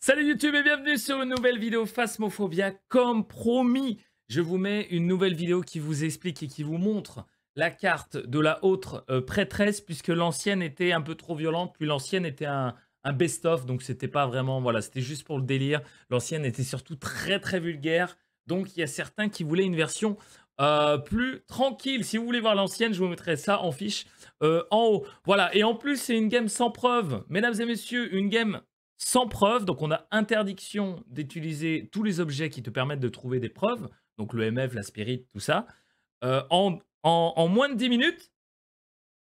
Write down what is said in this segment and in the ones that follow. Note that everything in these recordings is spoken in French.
Salut YouTube et bienvenue sur une nouvelle vidéo Phasmophobia. Comme promis, je vous mets une nouvelle vidéo qui vous explique et qui vous montre la carte de la haute euh, prêtresse puisque l'ancienne était un peu trop violente, puis l'ancienne était un, un best-of, donc c'était pas vraiment, voilà, c'était juste pour le délire. L'ancienne était surtout très très vulgaire, donc il y a certains qui voulaient une version euh, plus tranquille. Si vous voulez voir l'ancienne, je vous mettrai ça en fiche euh, en haut. Voilà, et en plus c'est une game sans preuve. Mesdames et messieurs, une game sans preuve, donc on a interdiction d'utiliser tous les objets qui te permettent de trouver des preuves, donc le MF, la spirit, tout ça, euh, en, en, en moins de 10 minutes.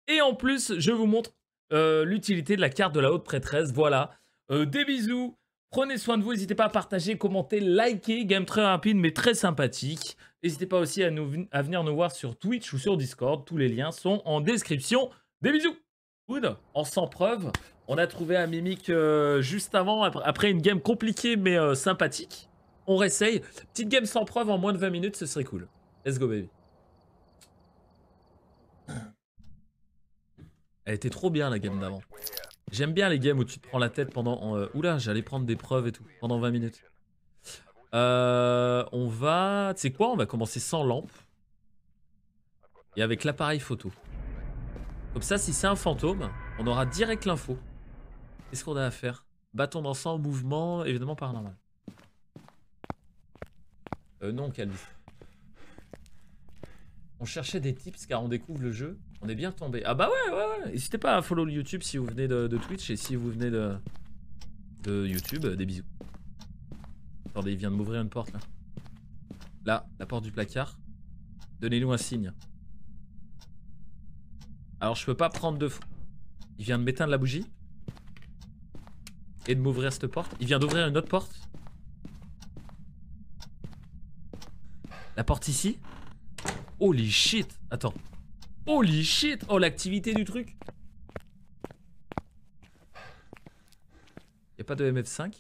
Et en plus, je vous montre euh, l'utilité de la carte de la haute prêtresse. Voilà. Euh, des bisous. Prenez soin de vous. N'hésitez pas à partager, commenter, liker. Game très rapide mais très sympathique. N'hésitez pas aussi à, venir nous voir sur Twitch ou sur Discord. Tous les liens sont en description. Des bisous. Good. En sans preuve. On a trouvé un mimique euh, juste avant, après une game compliquée mais euh, sympathique. On réessaye. Petite game sans preuve en moins de 20 minutes, ce serait cool. Let's go baby. Elle était trop bien la game d'avant. J'aime bien les games où tu te prends la tête pendant... Euh, oula, j'allais prendre des preuves et tout, pendant 20 minutes. Euh, on va... Tu sais quoi On va commencer sans lampe. Et avec l'appareil photo. Comme ça, si c'est un fantôme, on aura direct l'info. Qu'est-ce qu'on a à faire? Bâton d'encens, mouvement, évidemment paranormal. Euh, non, Calvi. On cherchait des tips car on découvre le jeu. On est bien tombé. Ah bah ouais, ouais, ouais. N'hésitez pas à follow YouTube si vous venez de, Twitch et si vous venez de, de YouTube. Des bisous. Attendez, il vient de m'ouvrir une porte là. Là, la porte du placard. Donnez-nous un signe. Alors je peux pas prendre de... Il vient de m'éteindre la bougie. Et de m'ouvrir cette porte. Il vient d'ouvrir une autre porte. La porte ici. Holy shit Attends. Holy shit Oh, l'activité du truc Y'a pas de MF5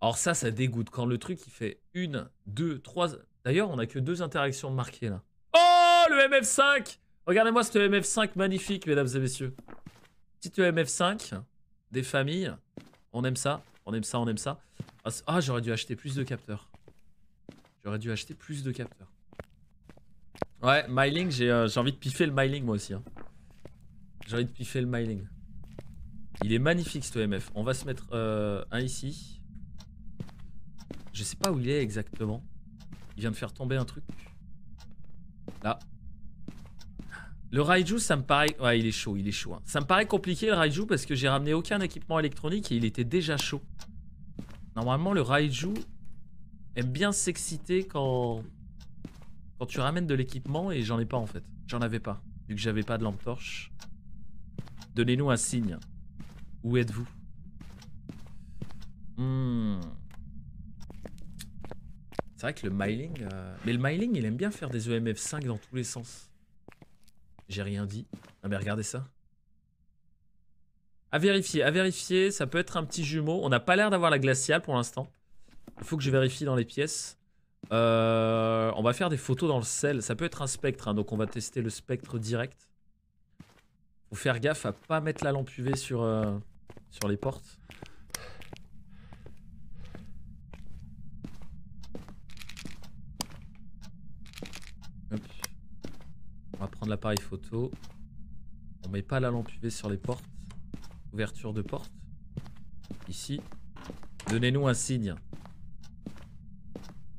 Alors ça, ça dégoûte. Quand le truc, il fait une, deux, trois... D'ailleurs, on a que deux interactions marquées, là. Oh, le MF5 Regardez-moi ce MF5 magnifique, mesdames et messieurs. Petit MF5, des familles. On aime ça, on aime ça, on aime ça. Ah, Ah, j'aurais dû acheter plus de capteurs. J'aurais dû acheter plus de capteurs. Ouais, Myling, j'ai euh, envie de piffer le Myling moi aussi. hein. J'ai envie de piffer le Myling. Il est magnifique ce MF. On va se mettre euh, un ici. Je sais pas où il est exactement. Il vient de faire tomber un truc. Là. Le Raiju, ça me paraît... Ouais, il est chaud, il est chaud. hein. Ça me paraît compliqué le Raiju parce que j'ai ramené aucun équipement électronique et il était déjà chaud. Normalement, le Raiju aime bien s'exciter quand... Quand tu ramènes de l'équipement et j'en ai pas en fait. J'en avais pas. Vu que j'avais pas de lampe torche. Donnez-nous un signe. Où êtes-vous? Hmm. C'est vrai que le Myling... euh, Mais le Myling, il aime bien faire des E EMF5 dans tous les sens. J'ai rien dit. Ah mais regardez ça. À vérifier, à vérifier. Ça peut être un petit jumeau. On n'a pas l'air d'avoir la glaciale pour l'instant. Il faut que je vérifie dans les pièces. Euh, on va faire des photos dans le sel. Ça peut être un spectre, hein, donc on va tester le spectre direct. Faut faire gaffe à pas mettre la lampe UV euh, sur les portes. Hop. On va prendre l'appareil photo. On met pas la lampe UV sur les portes. Ouverture de porte. Ici. Donnez-nous un signe.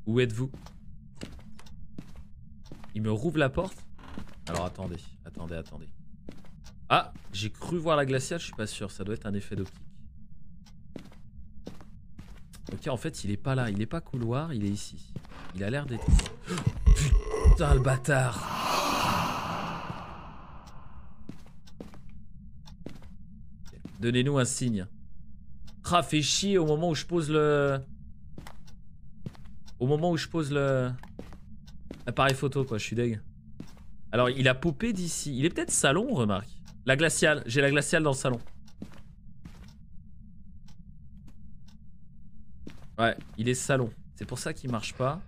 Où êtes-vous? Il me rouvre la porte Alors attendez, attendez, attendez. Ah, j'ai cru voir la glaciale, je suis pas sûr, ça doit être un effet d'optique. Ok, en fait, il est pas là, il est pas couloir, il est ici. Il a l'air d'être... Putain, le bâtard Donnez-nous un signe. Ah, fait chier au moment où je pose le... Au moment où je pose le... L'appareil photo, quoi, je suis deg. Alors, il a popé d'ici. Il est peut-être salon, remarque. La glaciale, j'ai la glaciale dans le salon. Ouais, il est salon. C'est pour ça qu'il marche pas.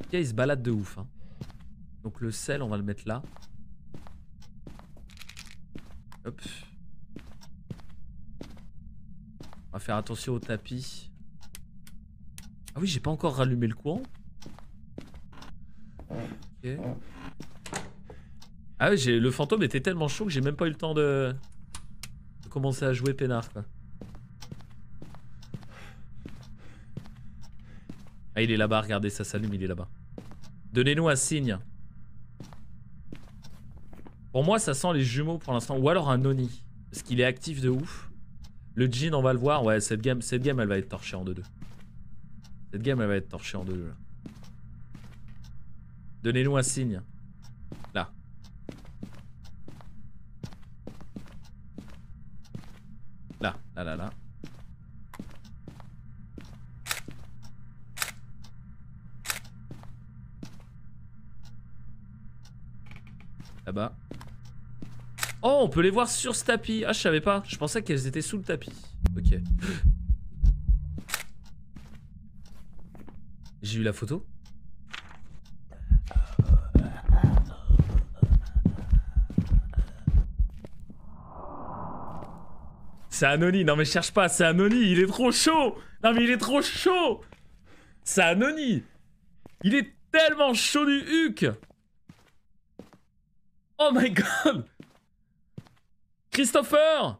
Ok, il se balade de ouf. hein. Donc le sel, on va le mettre là. Hop. On va faire attention au tapis. Ah oui, j'ai pas encore rallumé le courant. Ah oui, le fantôme était tellement chaud que j'ai même pas eu le temps de... commencer à jouer peinard. Ah il est là-bas, regardez, ça s'allume, il est là-bas. Donnez-nous un signe. Pour moi, ça sent les jumeaux pour l'instant. Ou alors un Noni. Parce qu'il est actif de ouf. Le Jin, on va le voir. Ouais, cette game, cette game elle va être torchée en 2-2. Cette game, elle va être torchée en 2-2. Donnez-nous un signe. Là. Là, là, là, là. Là-bas. Oh, on peut les voir sur ce tapis. Ah, je savais pas. Je pensais qu'elles étaient sous le tapis. Ok. J'ai eu la photo. C'est Anony. Non mais cherche pas, c'est Anony. Il est trop chaud. Non mais il est trop chaud. C'est Anony. Il est tellement chaud du huc. Oh my god Christopher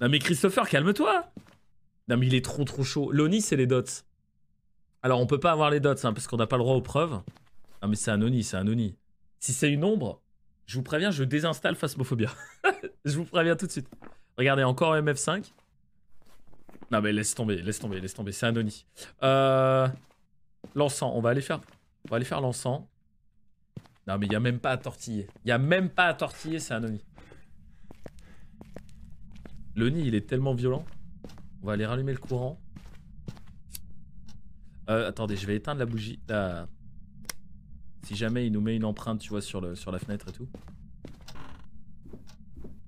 Non mais Christopher, calme-toi Non mais il est trop trop chaud. Loni, c'est les dots. Alors on peut pas avoir les dots, hein, parce qu'on n'a pas le droit aux preuves. Non mais c'est Anony, c'est Anony. Si c'est une ombre, je vous préviens, je désinstalle Phasmophobia. je vous préviens tout de suite. Regardez, encore MF5. Non mais laisse tomber, laisse tomber, laisse tomber, c'est Anony. Euh... L'encens, on va aller faire... On va aller faire l'encens. Non, mais il n'y a même pas à tortiller. Il n'y a même pas à tortiller, c'est un Oni. Le nid, il est tellement violent. On va aller rallumer le courant. Euh, attendez, je vais éteindre la bougie. Si jamais il nous met une empreinte, tu vois, sur, le, sur la fenêtre et tout.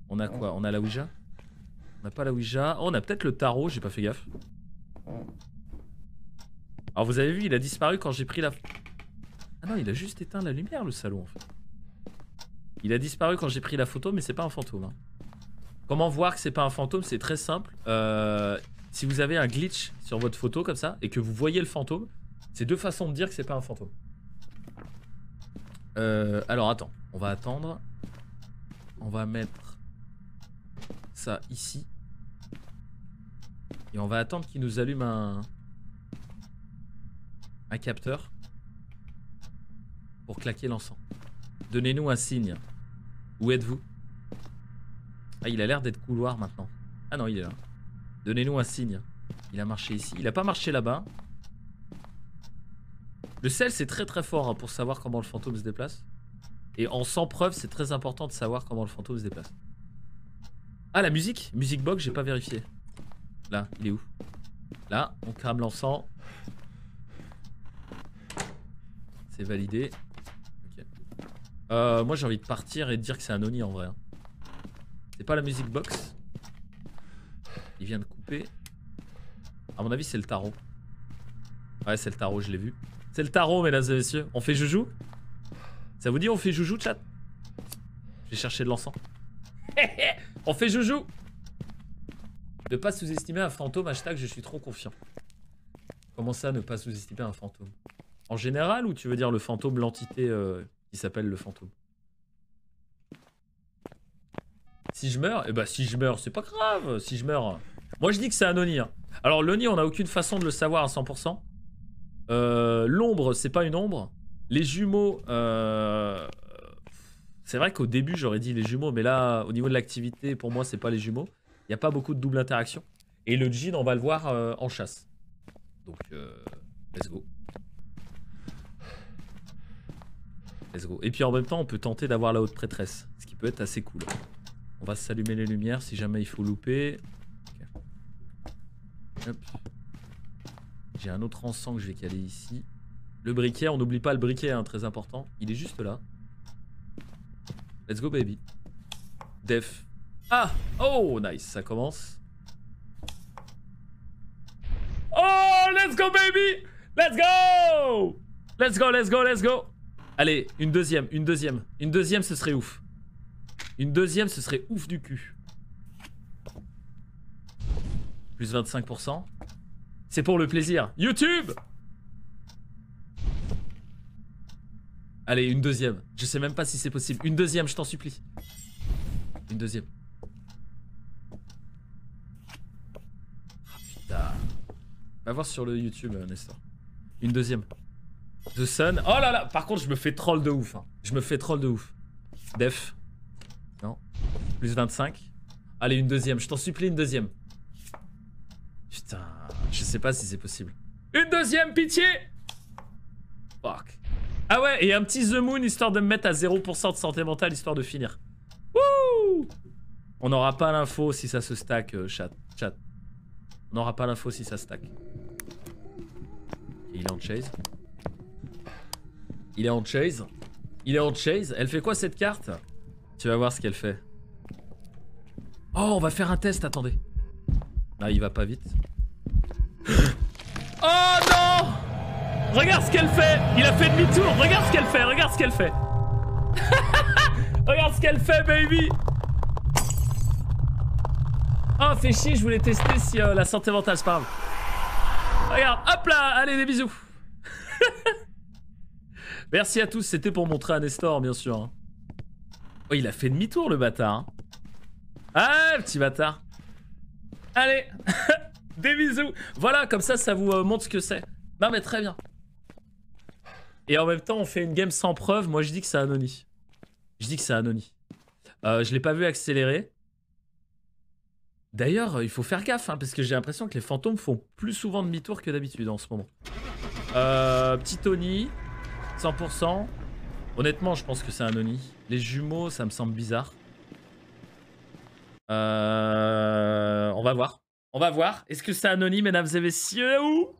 On a quoi? On a la Ouija? On n'a pas la Ouija. Oh, on a peut-être le tarot, j'ai pas fait gaffe. Alors vous avez vu, il a disparu quand j'ai pris la... Ah non, il a juste éteint la lumière, le salon, en fait. Il a disparu quand j'ai pris la photo, mais c'est pas un fantôme. Hein. Comment voir que c'est pas un fantôme C'est très simple. Euh, si vous avez un glitch sur votre photo, comme ça, et que vous voyez le fantôme, c'est deux façons de dire que c'est pas un fantôme. Euh, alors, attends. On va attendre. On va mettre ça ici. Et on va attendre qu'il nous allume un... Un capteur pour claquer l'encens. Donnez-nous un signe. Où êtes-vous? Ah, il a l'air d'être couloir maintenant. Ah non, il est là. Donnez-nous un signe. Il a marché ici. Il a pas marché là-bas. Le sel, c'est très très fort hein, pour savoir comment le fantôme se déplace. Et en sans preuve, c'est très important de savoir comment le fantôme se déplace. Ah, la musique Music box, j'ai pas vérifié. Là, il est où? Là, on crame l'encens. C'est validé. Euh, moi j'ai envie de partir et de dire que c'est un Oni en vrai. C'est pas la music box. Il vient de couper. À mon avis c'est le tarot. Ouais c'est le tarot, je l'ai vu. C'est le tarot mesdames et messieurs. On fait joujou? Ça vous dit on fait joujou chat? Je vais chercher de l'encens. on fait joujou? Ne pas sous-estimer un fantôme, hashtag je suis trop confiant. Comment ça ne pas sous-estimer un fantôme? En général ou tu veux dire le fantôme, l'entité euh, qui s'appelle le fantôme? Si je meurs, eh bah si je meurs, c'est pas grave. Si je meurs, moi je dis que c'est un Oni. Alors l'Oni, on a aucune façon de le savoir à 100%. Euh, l'ombre, c'est pas une ombre. Les jumeaux, euh, c'est vrai qu'au début j'aurais dit les jumeaux, mais là, au niveau de l'activité, pour moi, c'est pas les jumeaux. Il n'y a pas beaucoup de double interaction. Et le djinn, on va le voir euh, en chasse. Donc, let's go. Et puis en même temps, on peut tenter d'avoir la haute prêtresse, ce qui peut être assez cool. On va s'allumer les lumières si jamais il faut louper. J'ai un autre encens que je vais caler ici. Le briquet, on n'oublie pas le briquet, hein, très important. Il est juste là. Let's go baby. Def. Ah Oh, nice, ça commence. Oh, let's go baby Let's go Let's go, let's go, let's go Allez, une deuxième, une deuxième. Une deuxième, ce serait ouf. Une deuxième, ce serait ouf du cul. Plus 25%. C'est pour le plaisir. YouTube Allez, une deuxième. Je sais même pas si c'est possible. Une deuxième, je t'en supplie. Une deuxième. Ah putain. Va voir sur le YouTube, euh, Nestor. Une deuxième. The Sun. Oh là là Par contre, je me fais troll de ouf. hein. Je me fais troll de ouf. Def. Plus 25. Allez, une deuxième. Je t'en supplie, une deuxième. Putain. Je sais pas si c'est possible. Une deuxième, pitié Fuck. Ah ouais, et un petit The Moon histoire de me mettre à 0% de santé mentale histoire de finir. Wouh On n'aura pas l'info si ça se stack, euh, chat. chat. On n'aura pas l'info si ça stack. Il est en chase. Il est en chase. Il est en chase. Elle fait quoi cette carte? Tu vas voir ce qu'elle fait. Oh, on va faire un test, attendez. Là, il va pas vite. Oh non Regarde ce qu'elle fait Il a fait demi-tour Regarde ce qu'elle fait Regarde ce qu'elle fait Regarde ce qu'elle fait, baby Oh, fait chier, je voulais tester si euh, la santé mentale, pas grave. Regarde, hop là Allez, des bisous Merci à tous, c'était pour montrer à Nestor, bien sûr. hein. Oh, il a fait demi-tour, le bâtard. Ah, petit bâtard Allez Des bisous Voilà, comme ça, ça vous euh, montre ce que c'est. Non, mais très bien. Et en même temps, on fait une game sans preuve. Moi, je dis que c'est Anony. Je dis que c'est Anony. Euh, je l'ai pas vu accélérer. D'ailleurs, euh, il faut faire gaffe, hein, parce que j'ai l'impression que les fantômes font plus souvent demi-tour que d'habitude en ce moment. Euh, petit Tony, 100%. Honnêtement, je pense que c'est Anony. Les jumeaux, ça me semble bizarre. Euh, on va voir. On va voir. Est-ce que c'est Anony, mesdames et messieurs? Ou...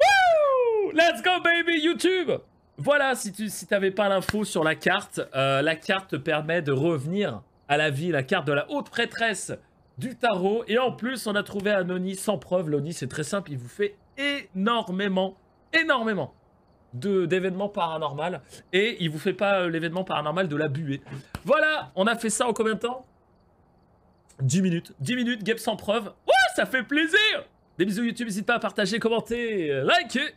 Wouh Let's go, baby, YouTube Voilà, si tu si t'avais pas l'info sur la carte, euh, la carte te permet de revenir à la vie, la carte de la haute prêtresse du tarot. Et en plus, on a trouvé Anony sans preuve. L'Oni, c'est très simple, il vous fait énormément, énormément d'événements paranormaux. Et il vous fait pas euh, l'événement paranormal de la buée. Voilà, on a fait ça en combien de temps? 10 minutes. 10 minutes, game sans preuve. Ouais, ça fait plaisir Des bisous YouTube, n'hésite pas à partager, commenter, euh, liker